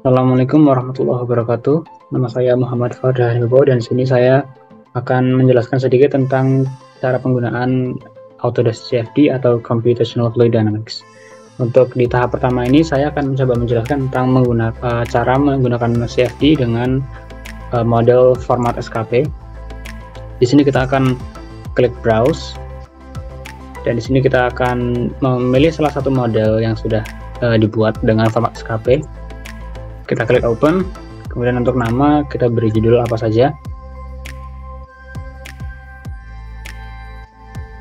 Assalamualaikum warahmatullahi wabarakatuh. Nama saya Muhammad Fadhar Hibo dan sini saya akan menjelaskan sedikit tentang cara penggunaan Autodesk CFD atau Computational Fluid Dynamics. Untuk di tahap pertama ini saya akan mencoba menjelaskan tentang menggunakan uh, cara menggunakan CFD dengan uh, model format SKP. Di sini kita akan klik browse dan di sini kita akan memilih salah satu model yang sudah uh, dibuat dengan format SKP kita klik open kemudian untuk nama kita beri judul apa saja.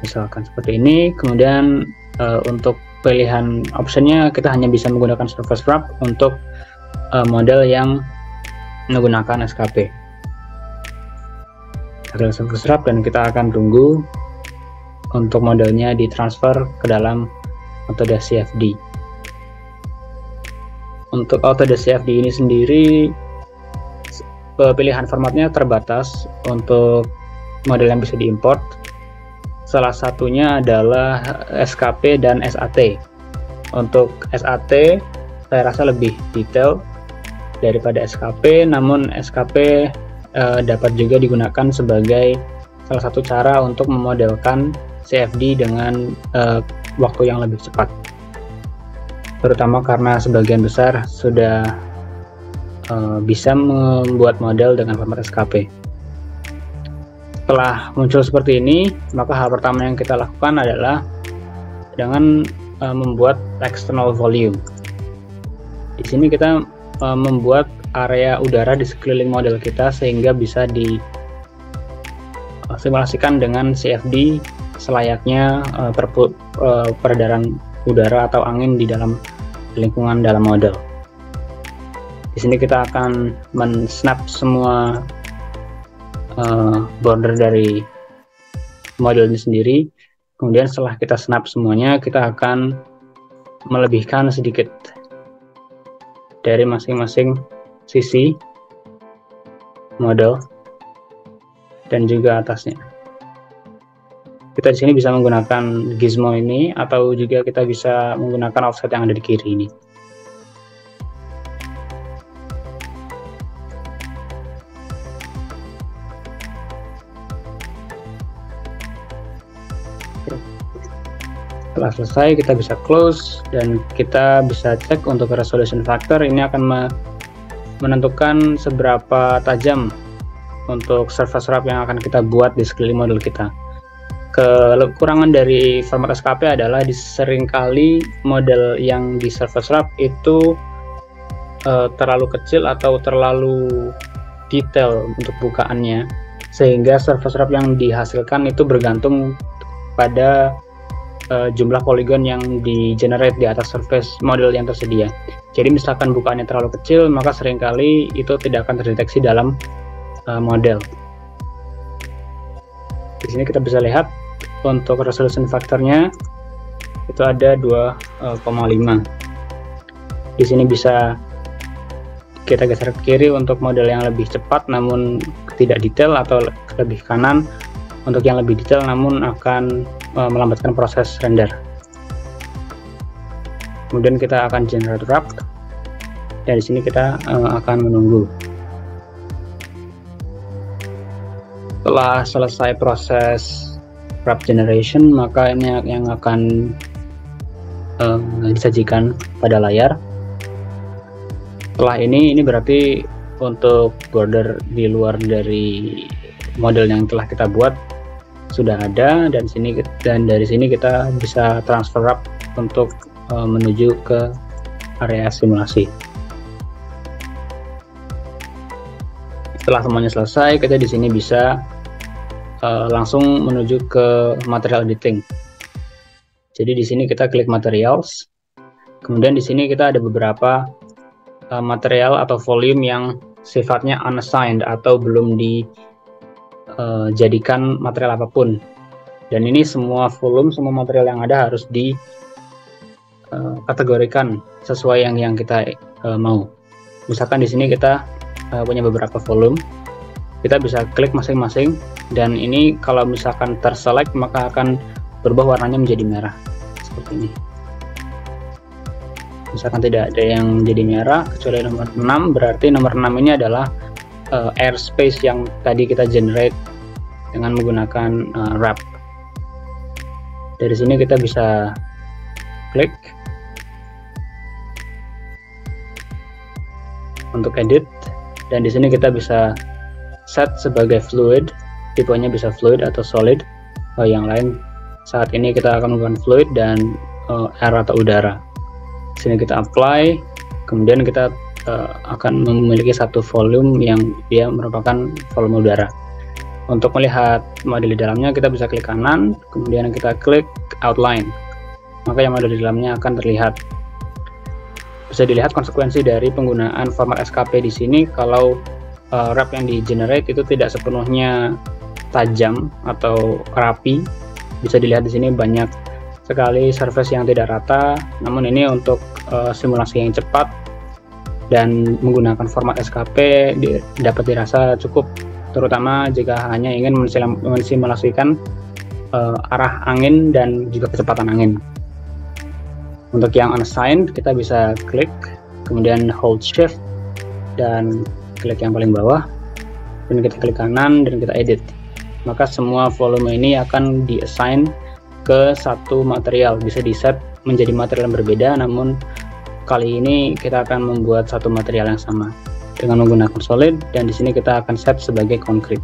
Misalkan seperti ini kemudian uh, untuk pilihan optionnya kita hanya bisa menggunakan surface wrap untuk uh, model yang menggunakan SKP kita klik surface wrap dan kita akan tunggu untuk modelnya ditransfer ke dalam Autodesk CFD untuk Autodesk CFD ini sendiri pilihan formatnya terbatas untuk model yang bisa diimport. Salah satunya adalah SKP dan SAT untuk SAT saya rasa lebih detail daripada SKP namun SKP eh, dapat juga digunakan sebagai salah satu cara untuk memodelkan CFD dengan eh, waktu yang lebih cepat terutama karena sebagian besar sudah uh, bisa membuat model dengan format SKP. Setelah muncul seperti ini, maka hal pertama yang kita lakukan adalah dengan uh, membuat external volume. Di sini kita uh, membuat area udara di sekeliling model kita sehingga bisa disimulasikan dengan CFD selayaknya uh, peredaran udara atau angin di dalam lingkungan dalam model. Di sini kita akan men-snap semua uh, border dari model ini sendiri. Kemudian setelah kita snap semuanya, kita akan melebihkan sedikit dari masing-masing sisi model dan juga atasnya kita di sini bisa menggunakan gizmo ini atau juga kita bisa menggunakan offset yang ada di kiri ini. Setelah selesai kita bisa close dan kita bisa cek untuk resolution factor ini akan menentukan seberapa tajam untuk surface wrap yang akan kita buat di sekeliling model kita kekurangan dari format SKP adalah sering kali model yang di surface wrap itu uh, terlalu kecil atau terlalu detail untuk bukaannya sehingga surface wrap yang dihasilkan itu bergantung pada uh, jumlah poligon yang di generate di atas surface model yang tersedia. Jadi misalkan bukaannya terlalu kecil maka sering kali itu tidak akan terdeteksi dalam uh, model. Di sini kita bisa lihat untuk resolution faktornya itu ada 2,5 eh, di sini bisa kita geser ke kiri untuk model yang lebih cepat namun tidak detail atau lebih kanan. Untuk yang lebih detail namun akan uh, melambatkan proses render. Kemudian kita akan generate wrap. Dan di sini kita uh, akan menunggu. Setelah selesai proses wrap generation maka ini yang akan uh, disajikan pada layar. Setelah ini ini berarti untuk border di luar dari model yang telah kita buat sudah ada dan sini dan dari sini kita bisa transfer wrap untuk uh, menuju ke area simulasi. Setelah semuanya selesai kita di sini bisa uh, langsung menuju ke material editing. Jadi di sini kita klik materials. Kemudian di sini kita ada beberapa uh, material atau volume yang sifatnya unassigned atau belum dijadikan uh, material apa pun. Dan ini semua volume, semua material yang ada harus di uh, sesuai yang yang kita uh, mau. Misalkan di sini kita uh, punya beberapa volume kita bisa klik masing-masing dan ini kalau misalkan terselect maka akan berubah warnanya menjadi merah. Seperti ini. Misalkan tidak ada yang jadi merah kecuali nomor 6 berarti nomor 6 ini adalah uh, airspace yang tadi kita generate dengan menggunakan uh, wrap. Dari sini kita bisa klik. Untuk edit. Dan di sini kita bisa set sebagai fluid tipenya bisa fluid atau solid. Uh, yang lain saat ini kita akan menggunakan fluid dan uh, air atau udara. Sini kita apply kemudian kita uh, akan memiliki satu volume yang dia merupakan volume udara. Untuk melihat model di dalamnya kita bisa klik kanan kemudian kita klik outline. Maka yang model di dalamnya akan terlihat. Bisa dilihat konsekuensi dari penggunaan format SKP di sini kalau uh, wrap yang di generate itu tidak sepenuhnya tajam atau rapi. Bisa dilihat di sini banyak sekali surface yang tidak rata. Namun ini untuk uh, simulasi yang cepat dan menggunakan format SKP di, dapat dirasa cukup terutama jika hanya ingin mensimulasikan uh, arah angin dan juga kecepatan angin. Untuk yang unassigned kita bisa klik kemudian hold shift dan klik yang paling bawah dan kita klik kanan dan kita edit. Maka semua volume ini akan diassign ke satu material. Bisa di set menjadi material yang berbeda namun kali ini kita akan membuat satu material yang sama dengan menggunakan solid dan di sini kita akan set sebagai concrete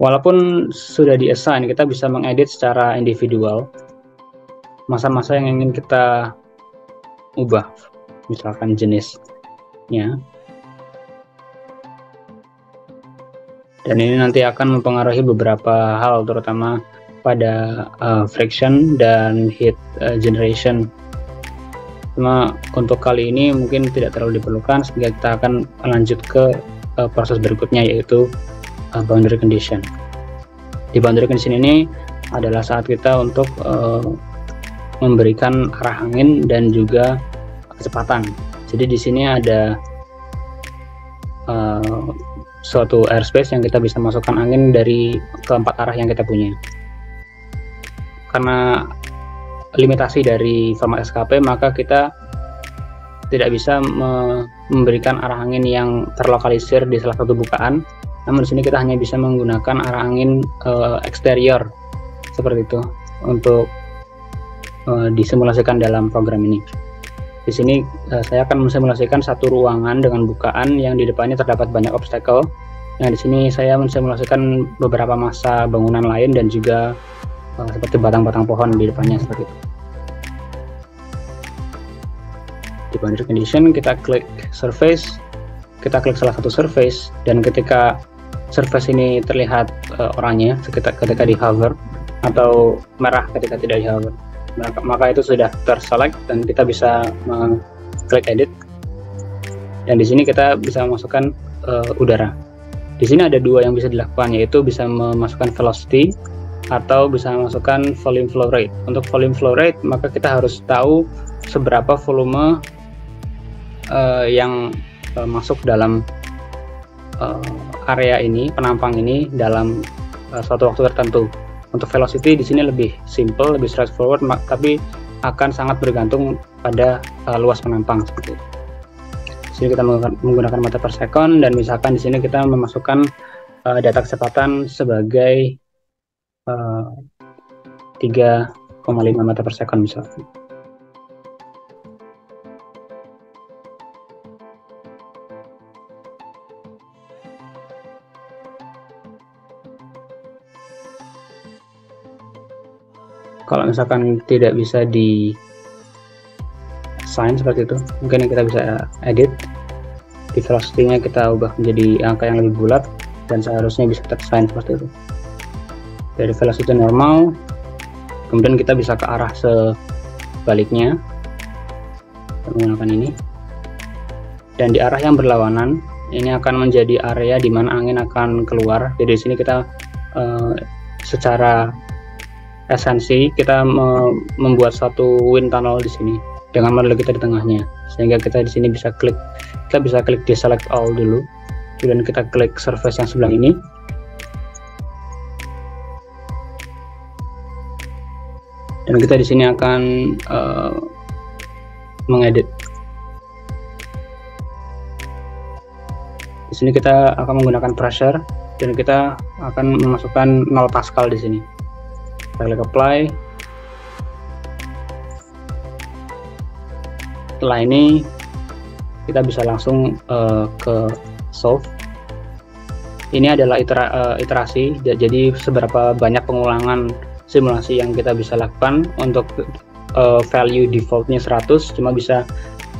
walaupun sudah diassign kita bisa mengedit secara individual. Masa-masa yang ingin kita ubah misalkan jenisnya. Dan ini nanti akan mempengaruhi beberapa hal terutama pada uh, friction dan heat uh, generation. Cuma untuk kali ini mungkin tidak terlalu diperlukan sehingga kita akan lanjut ke uh, proses berikutnya yaitu uh, boundary condition. Di boundary condition ini adalah saat kita untuk uh, memberikan arah angin dan juga kecepatan. Jadi di sini ada uh, suatu airspace yang kita bisa masukkan angin dari keempat arah yang kita punya. Karena limitasi dari format SKP maka kita tidak bisa me memberikan arah angin yang terlokalisir di salah satu bukaan namun di sini kita hanya bisa menggunakan arah angin uh, eksterior seperti itu untuk uh, disimulasikan dalam program ini. Di sini uh, saya akan mensimulasikan satu ruangan dengan bukaan yang di depannya terdapat banyak obstacle. Nah, di sini saya mensimulasikan beberapa masa bangunan lain dan juga uh, seperti batang-batang pohon di depannya seperti itu. Di boundary condition kita klik surface, kita klik salah satu surface dan ketika surface ini terlihat uh, oranye ketika, ketika di hover atau merah ketika tidak di hover. Maka, maka itu sudah terselect dan kita bisa klik edit. Dan di sini kita bisa memasukkan uh, udara. Di sini ada dua yang bisa dilakukan yaitu bisa memasukkan velocity atau bisa memasukkan volume flow rate. Untuk volume flow rate maka kita harus tahu seberapa volume uh, yang uh, masuk dalam area ini, penampang ini dalam uh, suatu waktu tertentu. Untuk velocity di sini lebih simple, lebih straightforward, tapi akan sangat bergantung pada uh, luas penampang seperti itu. Di sini kita menggunakan meter per second dan misalkan di sini kita memasukkan uh, data kecepatan sebagai uh, 3,5 meter per second misalnya. Misalkan tidak bisa di sign seperti itu mungkin kita bisa edit. Di velocity-nya kita ubah menjadi angka yang lebih bulat dan seharusnya bisa kita sign seperti itu. Dari velocity normal kemudian kita bisa ke arah sebaliknya menggunakan ini. Dan di arah yang berlawanan ini akan menjadi area di mana angin akan keluar. Jadi di sini kita uh, secara esensi kita me membuat satu wind tunnel di sini dengan model kita di tengahnya. Sehingga kita di sini bisa klik kita bisa klik di select all dulu. Kemudian kita klik surface yang sebelah ini. Dan kita di sini akan uh, mengedit. Di sini kita akan menggunakan pressure dan kita akan memasukkan 0 pascal di sini kita klik apply. Setelah ini kita bisa langsung uh, ke solve. Ini adalah itera, uh, iterasi. Jadi seberapa banyak pengulangan simulasi yang kita bisa lakukan untuk uh, value defaultnya 100 cuma bisa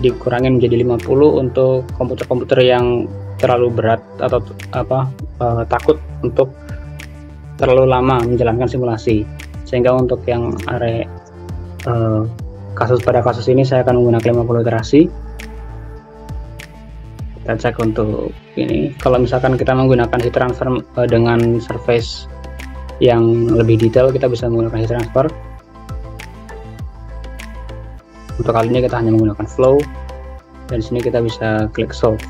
dikurangi menjadi 50 untuk komputer-komputer yang terlalu berat atau apa uh, takut untuk terlalu lama menjalankan simulasi sehingga untuk yang area uh, kasus pada kasus ini saya akan menggunakan 50 iterasi kita cek untuk ini. Kalau misalkan kita menggunakan heat transfer uh, dengan surface yang lebih detail kita bisa menggunakan heat transfer. Untuk kali ini kita hanya menggunakan flow. Dan sini kita bisa klik solve.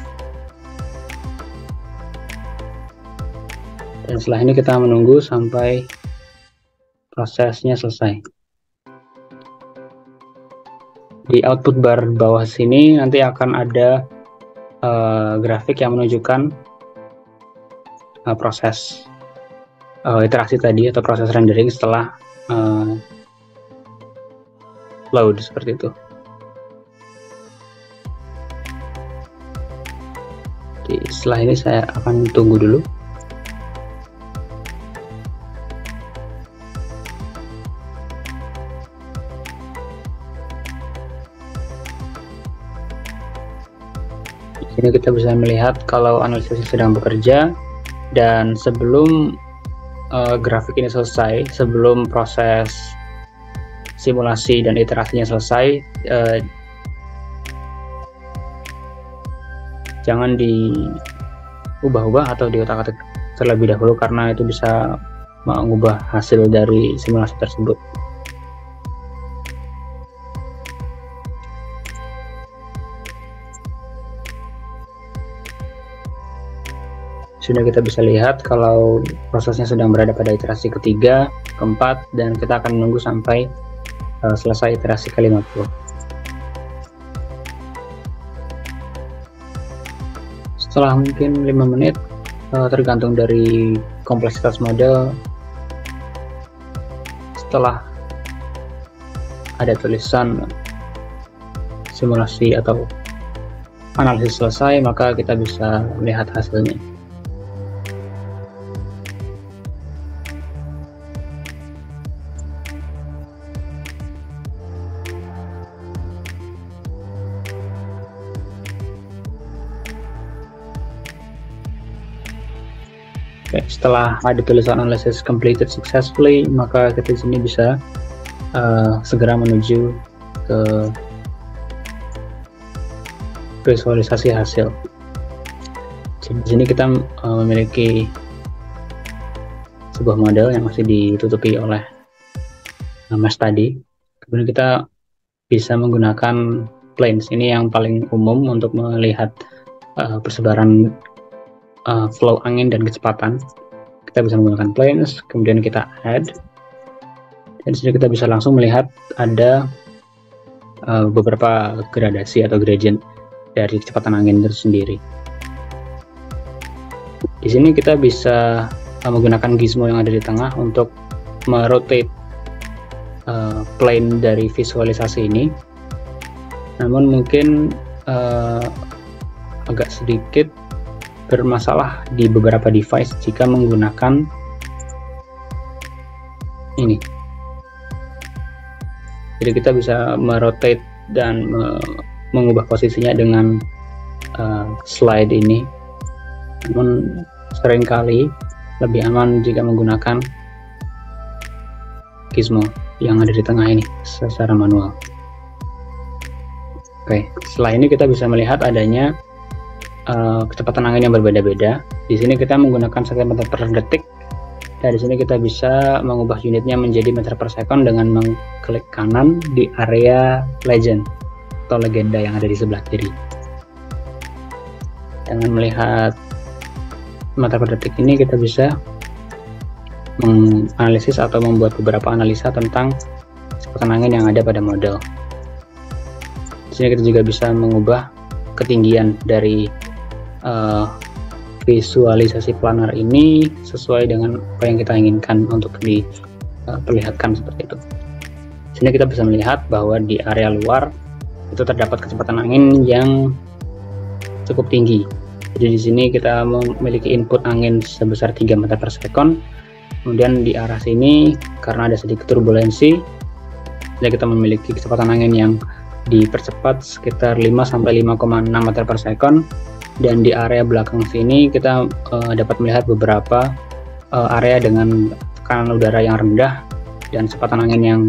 Dan setelah ini kita menunggu sampai prosesnya selesai di output bar bawah sini nanti akan ada uh, grafik yang menunjukkan uh, proses uh, iterasi tadi atau proses rendering setelah uh, load seperti itu. Jadi setelah ini saya akan tunggu dulu. Sini kita bisa melihat kalau analisis sedang bekerja dan sebelum uh, grafik ini selesai sebelum proses simulasi dan iterasinya selesai uh, jangan diubah-ubah atau diotak-atik terlebih dahulu karena itu bisa mengubah hasil dari simulasi tersebut sudah kita bisa lihat kalau prosesnya sedang berada pada iterasi ketiga, keempat, dan kita akan menunggu sampai uh, selesai iterasi ke-50. Setelah mungkin 5 menit, uh, tergantung dari kompleksitas model, setelah ada tulisan simulasi atau analisis selesai, maka kita bisa melihat hasilnya. Setelah ada tulisan analysis completed successfully, maka kita sini bisa uh, segera menuju ke visualisasi hasil. Di sini kita uh, memiliki sebuah model yang masih ditutupi oleh uh, mesh tadi. Kemudian kita bisa menggunakan planes. Ini yang paling umum untuk melihat uh, persebaran uh, flow angin dan kecepatan kita bisa menggunakan planes kemudian kita add. Dan sini kita bisa langsung melihat ada uh, beberapa gradasi atau gradient dari kecepatan angin itu sendiri. Di sini kita bisa uh, menggunakan gizmo yang ada di tengah untuk merotate uh, plane dari visualisasi ini. Namun mungkin uh, agak sedikit bermasalah di beberapa device jika menggunakan ini. Jadi kita bisa merotate dan me mengubah posisinya dengan uh, slide ini. Namun sering kali lebih aman jika menggunakan gizmo yang ada di tengah ini secara manual. Oke, setelah ini kita bisa melihat adanya uh, kecepatan angin yang berbeda-beda. Di sini kita menggunakan cm per detik. Dari sini kita bisa mengubah unitnya menjadi meter per second dengan mengklik kanan di area legend atau legenda yang ada di sebelah kiri. Dengan melihat meter per detik ini kita bisa menganalisis atau membuat beberapa analisa tentang kecepatan angin yang ada pada model. Di sini kita juga bisa mengubah ketinggian dari uh, visualisasi planar ini sesuai dengan apa yang kita inginkan untuk diperlihatkan seperti itu. Sini kita bisa melihat bahwa di area luar itu terdapat kecepatan angin yang cukup tinggi. Jadi di sini kita memiliki input angin sebesar 3 meter per sekon kemudian di arah sini karena ada sedikit turbulensi jadi kita memiliki kecepatan angin yang dipercepat sekitar 5 sampai 5,6 meter per second dan di area belakang sini kita uh, dapat melihat beberapa uh, area dengan tekanan udara yang rendah dan kecepatan angin yang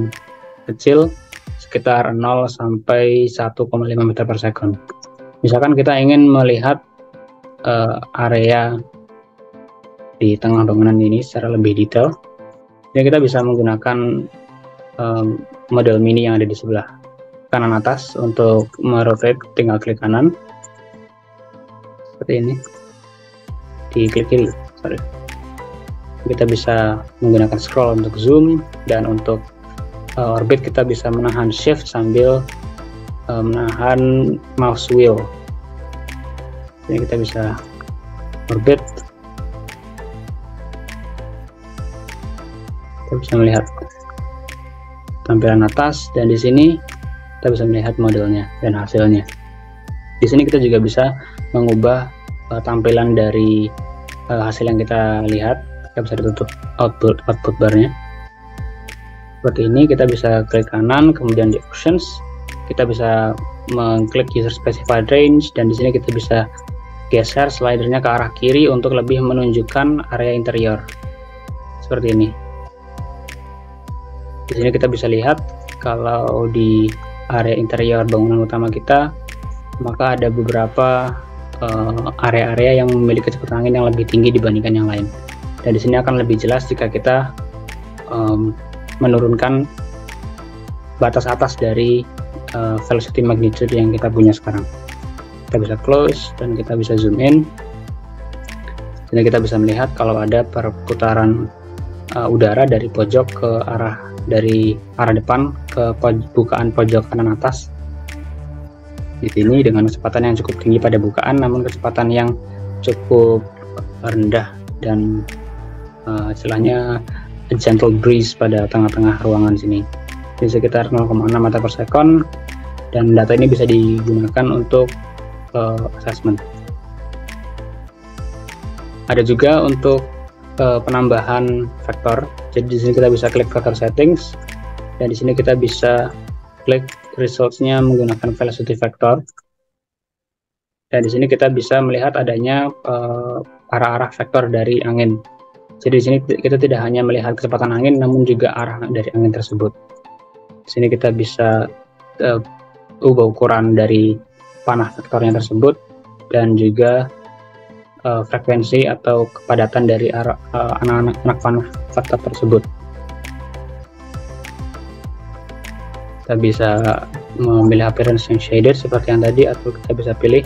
kecil sekitar 0 sampai 1,5 meter per second. Misalkan kita ingin melihat uh, area di tengah bangunan ini secara lebih detail. Dan kita bisa menggunakan um, model mini yang ada di sebelah kanan atas untuk merotate tinggal klik kanan seperti ini. Di klik kiri sorry. Kita bisa menggunakan scroll untuk zoom dan untuk uh, orbit kita bisa menahan shift sambil uh, menahan mouse wheel. Jadi kita bisa orbit. Kita bisa melihat tampilan atas dan di sini kita bisa melihat modelnya dan hasilnya. Di sini kita juga bisa mengubah uh, tampilan dari uh, hasil yang kita lihat. Kita bisa ditutup output output barnya. Seperti ini kita bisa klik kanan, kemudian di options kita bisa mengklik user specified range dan di sini kita bisa geser slidernya ke arah kiri untuk lebih menunjukkan area interior. Seperti ini. Di sini kita bisa lihat kalau di area interior bangunan utama kita, maka ada beberapa area-area uh, yang memiliki kecepatan angin yang lebih tinggi dibandingkan yang lain. Dan di sini akan lebih jelas jika kita um, menurunkan batas atas dari uh, velocity magnitude yang kita punya sekarang. Kita bisa close dan kita bisa zoom in. Dan kita bisa melihat kalau ada perputaran uh, udara dari pojok ke arah dari arah depan ke bukaan pojok kanan atas di sini dengan kecepatan yang cukup tinggi pada bukaan namun kecepatan yang cukup rendah dan uh, istilahnya a gentle breeze pada tengah-tengah ruangan sini. Di sekitar 0,6 meter per second dan data ini bisa digunakan untuk uh, assessment. Ada juga untuk uh, penambahan vektor. Jadi di sini kita bisa klik vector settings dan di sini kita bisa klik resultsnya menggunakan velocity vector. Dan di sini kita bisa melihat adanya uh, arah-arah vektor dari angin. Jadi di sini kita tidak hanya melihat kecepatan angin namun juga arah dari angin tersebut. Di sini kita bisa uh, ubah ukuran dari panah vektornya tersebut dan juga uh, frekuensi atau kepadatan dari anak-anak anak panah fakta tersebut. Kita bisa memilih appearance yang shaded seperti yang tadi atau kita bisa pilih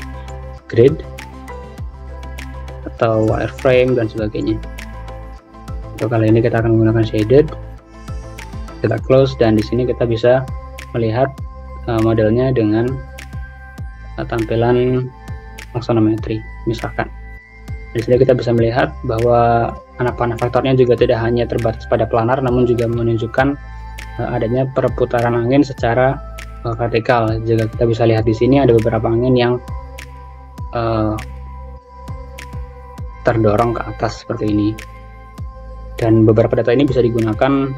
grid atau wireframe dan sebagainya. Untuk kali ini kita akan menggunakan shaded. Kita close dan di sini kita bisa melihat uh, modelnya dengan uh, tampilan aksonometri misalkan. Di sini kita bisa melihat bahwa anak panah faktornya juga tidak hanya terbatas pada planar, namun juga menunjukkan adanya perputaran angin secara uh, vertikal. Jika kita bisa lihat di sini ada beberapa angin yang uh, terdorong ke atas seperti ini. Dan beberapa data ini bisa digunakan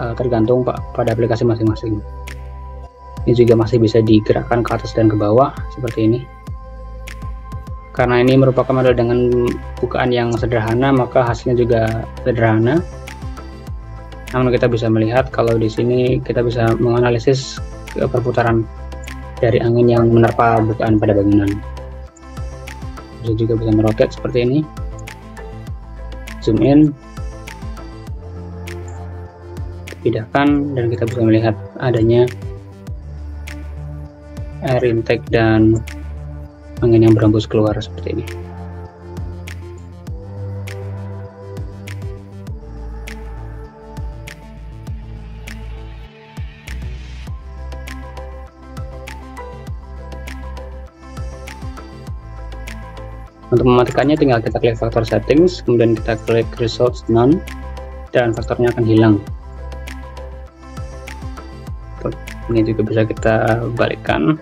uh, tergantung pada aplikasi masing-masing. Ini juga masih bisa digerakkan ke atas dan ke bawah seperti ini. Karena ini merupakan model dengan bukaan yang sederhana, maka hasilnya juga sederhana. Namun kita bisa melihat kalau di sini kita bisa menganalisis perputaran dari angin yang menerpa bukaan pada bangunan. Bisa juga bisa meroket seperti ini. Zoom in, pindahkan dan kita bisa melihat adanya air intake dan angin yang berembus keluar seperti ini mematikannya tinggal kita klik faktor settings kemudian kita klik results none dan faktornya akan hilang. Ini juga bisa kita balikkan.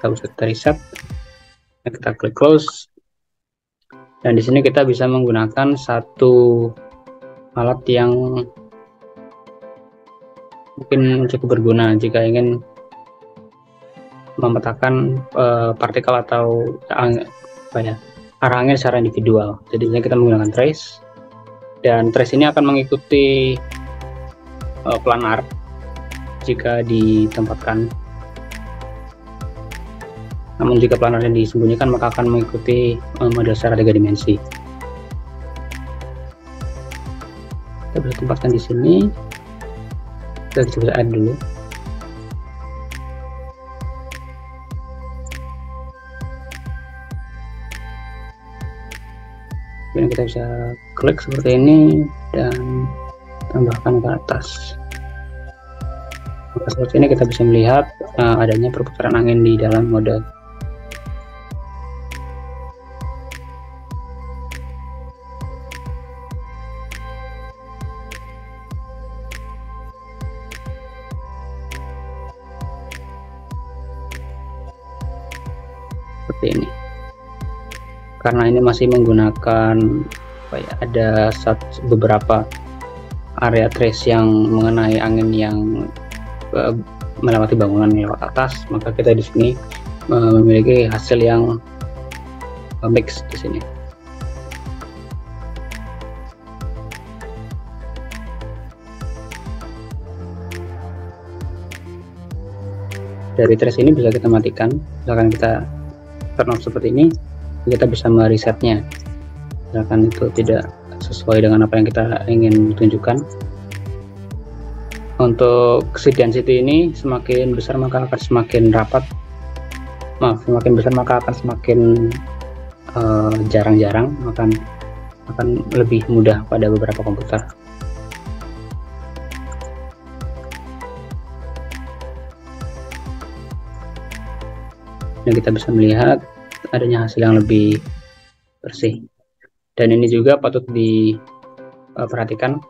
Kita bisa kita reset. Kita klik close. Dan di sini kita bisa menggunakan satu alat yang mungkin cukup berguna jika ingin memetakan uh, partikel atau apa ya arah angin secara individual. Jadi kita menggunakan trace dan trace ini akan mengikuti uh, planar jika ditempatkan. Namun jika planar yang disembunyikan maka akan mengikuti uh, model secara tiga dimensi. Kita bisa tempatkan di sini. Kita bisa add dulu. Kemudian kita bisa klik seperti ini dan tambahkan ke atas. Maka seperti ini kita bisa melihat uh, adanya perputaran angin di dalam model karena ini masih menggunakan apa ya, ada satu, beberapa area trace yang mengenai angin yang uh, melewati bangunan lewat atas. Maka kita di sini uh, memiliki hasil yang uh, mix di sini. Dari trace ini bisa kita matikan. Misalkan kita turn off seperti ini kita bisa meresetnya. Misalkan itu tidak sesuai dengan apa yang kita ingin tunjukkan. Untuk seed density ini semakin besar maka akan semakin rapat. Maaf semakin besar maka akan semakin eh, jarang-jarang uh, akan akan lebih mudah pada beberapa komputer. Dan kita bisa melihat adanya hasil yang lebih bersih. Dan ini juga patut diperhatikan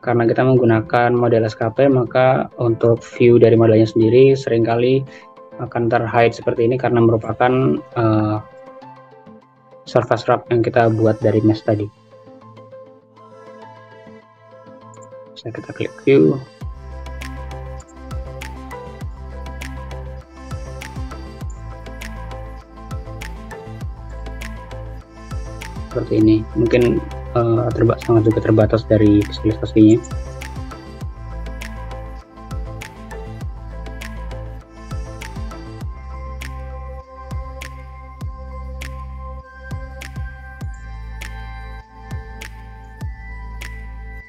karena kita menggunakan model SKP maka untuk view dari modelnya sendiri sering kali akan terhide seperti ini karena merupakan uh, surface wrap yang kita buat dari mesh tadi. Bisa kita klik view seperti ini. Mungkin uh, terba sangat juga terbatas dari visualisasinya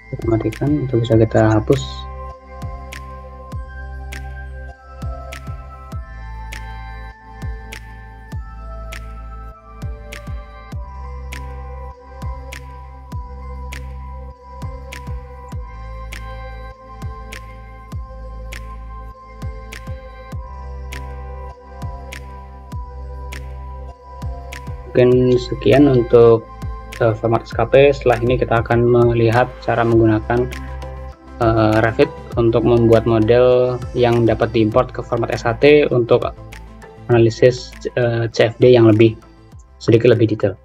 kita matikan untuk bisa kita hapus sekian untuk uh, format SKP setelah ini kita akan melihat cara menggunakan uh, Revit untuk membuat model yang dapat diimport ke format SHT untuk analisis uh, CFD yang lebih sedikit lebih detail